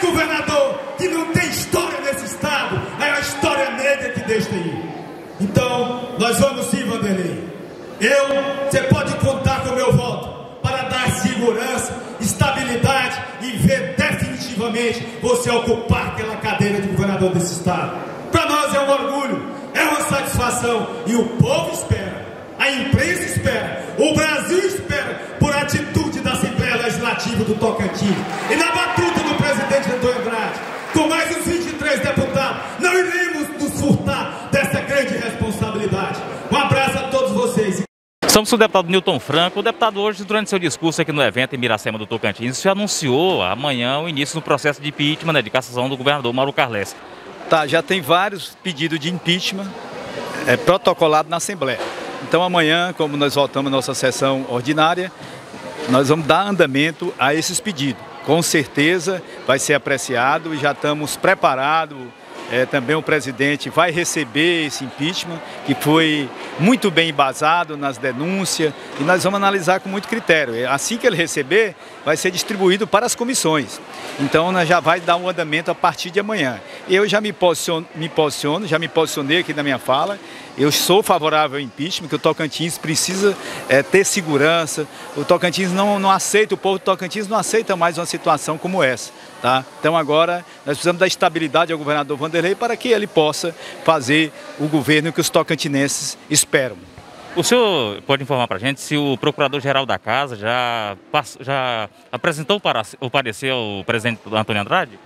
ex-governador que não tem história nesse estado, é a história negra que Deus tem. Então, nós vamos sim, Vanderlei. Eu, você pode contar com o meu voto para dar segurança, estabilidade e ver definitivamente você ocupar aquela cadeira de governador desse estado. Para nós é um orgulho, é uma satisfação e o povo espera, a imprensa espera, o Brasil espera por atitude da Assembleia Legislativa do Tocantins e na batuta com mais os 23 deputados, não iremos nos furtar dessa grande responsabilidade. Um abraço a todos vocês. Estamos com o deputado Newton Franco. O deputado hoje, durante seu discurso aqui no evento em Miracema do Tocantins, já anunciou amanhã o início do processo de impeachment, né, de cassação do governador Mauro Carles. Tá, já tem vários pedidos de impeachment é, protocolado na Assembleia. Então amanhã, como nós voltamos à nossa sessão ordinária, nós vamos dar andamento a esses pedidos. Com certeza vai ser apreciado e já estamos preparados é, também o presidente vai receber esse impeachment, que foi muito bem embasado nas denúncias, e nós vamos analisar com muito critério. Assim que ele receber, vai ser distribuído para as comissões. Então, nós já vai dar um andamento a partir de amanhã. Eu já me posiciono, me posiciono já me posicionei aqui na minha fala, eu sou favorável ao impeachment, que o Tocantins precisa é, ter segurança. O Tocantins não, não aceita, o povo do Tocantins não aceita mais uma situação como essa. Tá? Então agora nós precisamos da estabilidade ao governador Vanderlei para que ele possa fazer o governo que os tocantinenses esperam. O senhor pode informar para a gente se o procurador-geral da casa já, já apresentou o parecer ao presidente Antônio Andrade?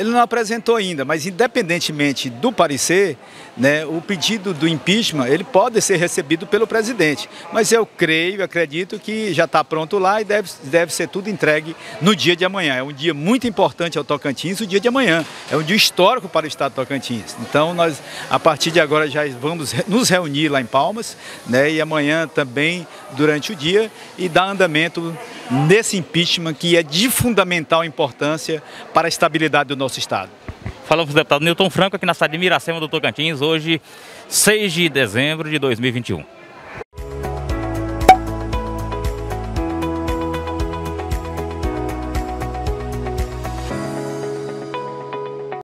Ele não apresentou ainda, mas independentemente do parecer, né, o pedido do impeachment ele pode ser recebido pelo presidente. Mas eu creio, acredito que já está pronto lá e deve, deve ser tudo entregue no dia de amanhã. É um dia muito importante ao Tocantins, o dia de amanhã. É um dia histórico para o estado do Tocantins. Então nós, a partir de agora, já vamos nos reunir lá em Palmas, né, e amanhã também durante o dia e dar andamento nesse impeachment que é de fundamental importância para a estabilidade do nosso Estado. Falamos deputado Newton Franco aqui na cidade de Miracema do Tocantins, hoje 6 de dezembro de 2021.